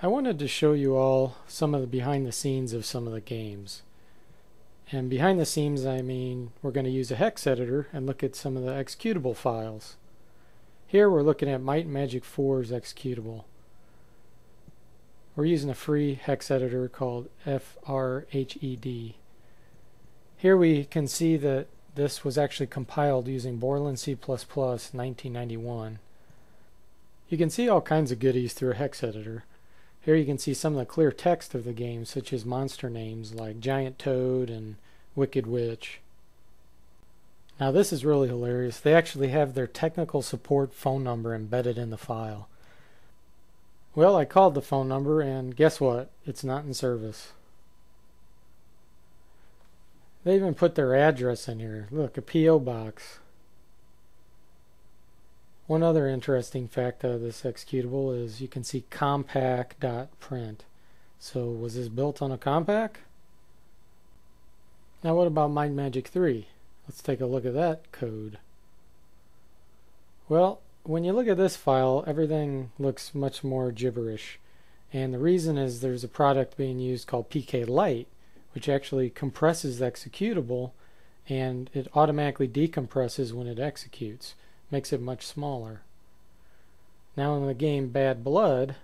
I wanted to show you all some of the behind the scenes of some of the games. And behind the scenes, I mean, we're going to use a hex editor and look at some of the executable files. Here we're looking at Might and Magic 4's executable. We're using a free hex editor called FRHED. Here we can see that this was actually compiled using Borland C++ 1991. You can see all kinds of goodies through a hex editor. Here you can see some of the clear text of the game, such as monster names like Giant Toad and Wicked Witch. Now this is really hilarious. They actually have their technical support phone number embedded in the file. Well, I called the phone number and guess what? It's not in service. They even put their address in here. Look, a P.O. box. One other interesting fact of this executable is you can see compaq.print. So was this built on a Compaq? Now what about Might Magic 3? Let's take a look at that code. Well, when you look at this file, everything looks much more gibberish. And the reason is there's a product being used called PK Lite, which actually compresses the executable and it automatically decompresses when it executes makes it much smaller. Now in the game Bad Blood,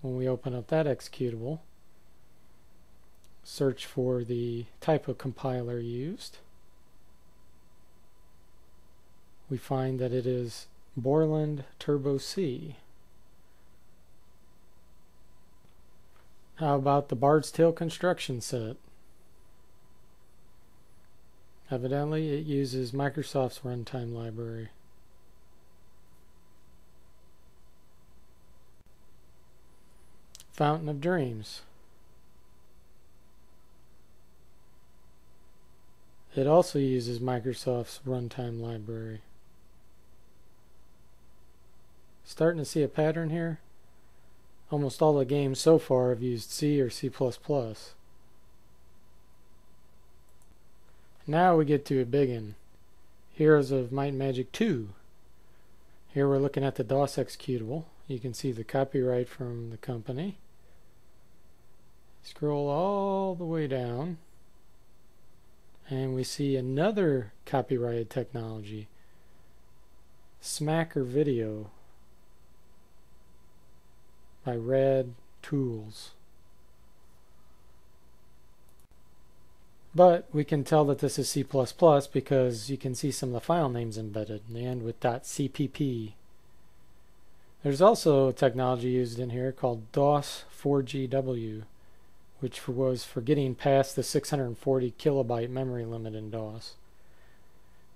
when we open up that executable, search for the type of compiler used, we find that it is Borland Turbo C. How about the Bard's Tale construction set? Evidently it uses Microsoft's runtime library. Fountain of Dreams. It also uses Microsoft's runtime library. Starting to see a pattern here? Almost all the games so far have used C or C++. Now we get to a big one. Heroes of Might and Magic 2. Here we're looking at the DOS executable. You can see the copyright from the company. Scroll all the way down and we see another copyrighted technology Smacker Video by Rad Tools. But we can tell that this is C++ because you can see some of the file names embedded. And they end with .cpp. There's also a technology used in here called DOS 4GW which was for getting past the 640 kilobyte memory limit in DOS.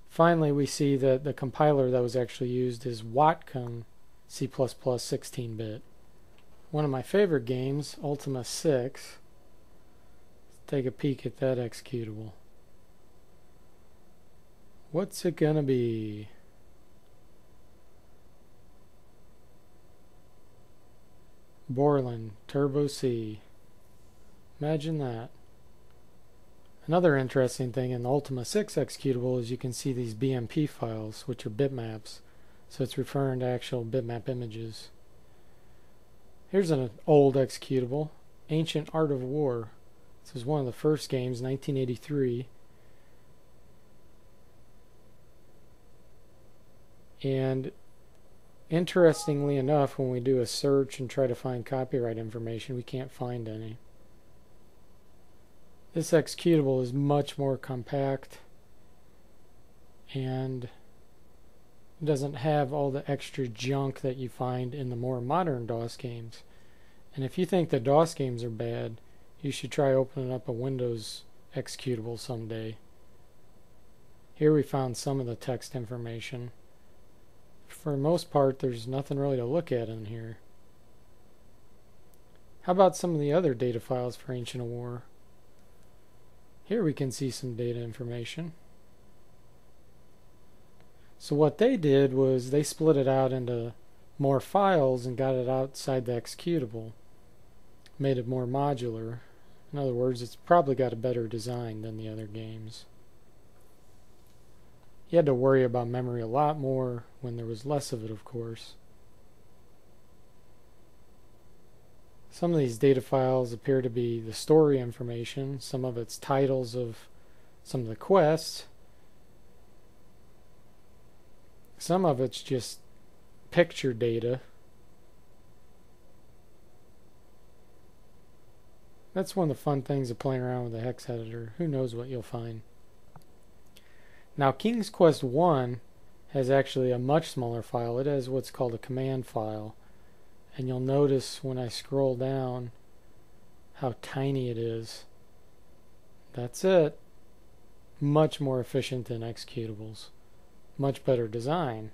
Finally, we see that the compiler that was actually used is Watcom C++ 16-bit. One of my favorite games, Ultima 6. Let's take a peek at that executable. What's it gonna be? Borland Turbo C. Imagine that. Another interesting thing in the Ultima 6 executable is you can see these BMP files, which are bitmaps. So it's referring to actual bitmap images. Here's an old executable, Ancient Art of War. This is one of the first games, 1983. And interestingly enough, when we do a search and try to find copyright information, we can't find any. This executable is much more compact and doesn't have all the extra junk that you find in the more modern DOS games. And if you think the DOS games are bad, you should try opening up a Windows executable someday. Here we found some of the text information. For most part, there's nothing really to look at in here. How about some of the other data files for Ancient War? Here we can see some data information. So what they did was they split it out into more files and got it outside the executable. Made it more modular. In other words, it's probably got a better design than the other games. You had to worry about memory a lot more when there was less of it, of course. Some of these data files appear to be the story information, some of it's titles of some of the quests. Some of it's just picture data. That's one of the fun things of playing around with the hex editor. Who knows what you'll find. Now King's Quest 1 has actually a much smaller file. It has what's called a command file. And you'll notice when I scroll down how tiny it is. That's it. Much more efficient than executables. Much better design.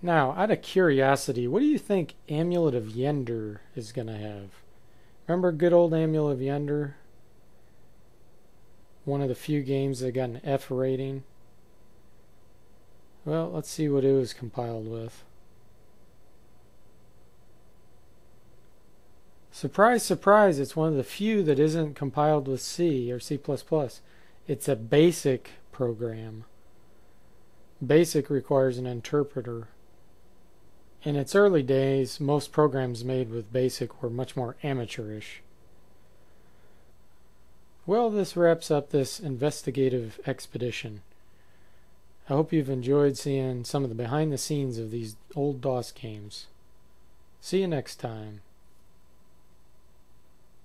Now, out of curiosity, what do you think Amulet of Yendor is going to have? Remember good old Amulet of Yendor? One of the few games that got an F rating. Well, let's see what it was compiled with. Surprise, surprise, it's one of the few that isn't compiled with C or C++. It's a BASIC program. BASIC requires an interpreter. In its early days, most programs made with BASIC were much more amateurish. Well, this wraps up this investigative expedition. I hope you've enjoyed seeing some of the behind the scenes of these old DOS games. See you next time.